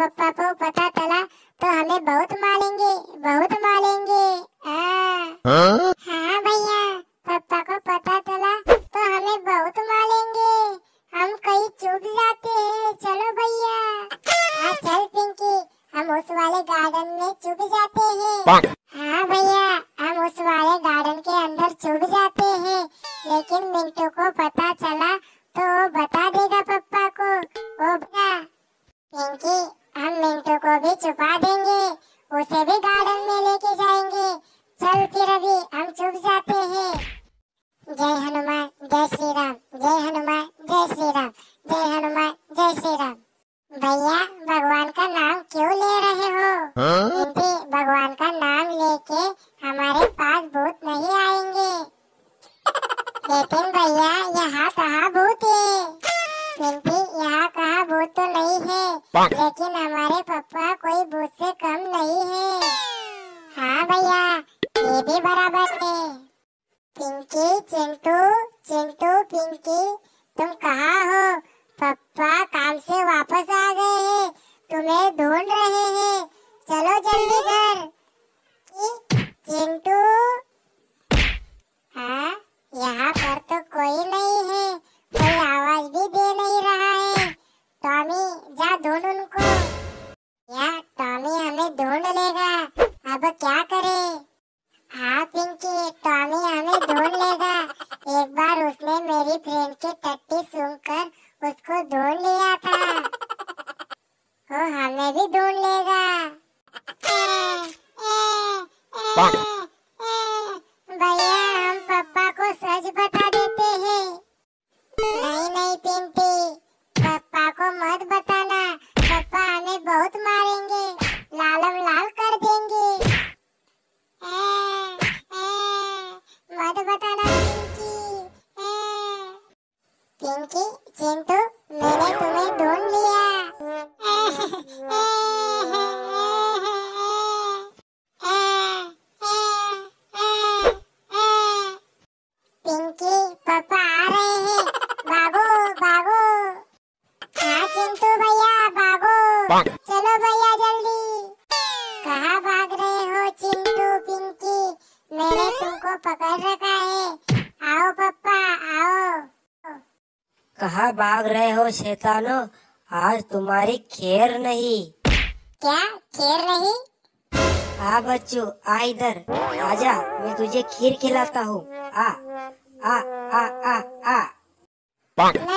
पप्पा को पता चला तो हमें बहुत मारेंगे बहुत मारेंगे। हाँ भैया, पप्पा को पता चला तो हमें बहुत मारेंगे। हम कहीं चुप जाते हैं। चलो भैया। चल पिंकी, हम उस वाले गार्डन में चुप जाते हैं। जय श्री राम जय हनुमान जय श्री राम जय हनुमान जय श्री राम भैया भगवान का नाम क्यों ले रहे हो? दीदी भगवान का नाम लेके हमारे पास भूत नहीं आएँगे। लेकिन भैया यहाँ कहाँ भूत है? पिंकी चिंटू चिंटू पिंकी, तुम कहाँ हो? पापा काम से वापस आ गए हैं। तुम्हें ढूंढ रहे हैं। चलो जल्दी घर। चिंटू? हाँ यहाँ पर तो कोई नहीं है। कोई आवाज़ भी दे नहीं रहा है। टॉमी, जा ढूंढ उनको। या टॉमी, हमें ढूंढ लेगा अब क्या करें हाँ पिंकी टॉमी हमें ढूंढ लेगा एक बार उसने मेरी फ्रेंड की टट्टी सूंघकर उसको ढूंढ लिया था वो हमें भी ढूंढ लेगा। भैया हम पापा को सच बता देते हैं। नहीं नहीं पिंटी पापा को मत बताना चलो भैया जल्दी। कहाँ भाग रहे हो चिंटू पिंकी? मैंने तुमको पकड़ रखा है। आओ पापा आओ। कहाँ भाग रहे हो शैतानो? आज तुम्हारी खेर नहीं। क्या? खेर नहीं? आ बच्चू आ इधर। आजा मैं तुझे खीर खिलाता हूँ। आ आ आ आ आ। नहीं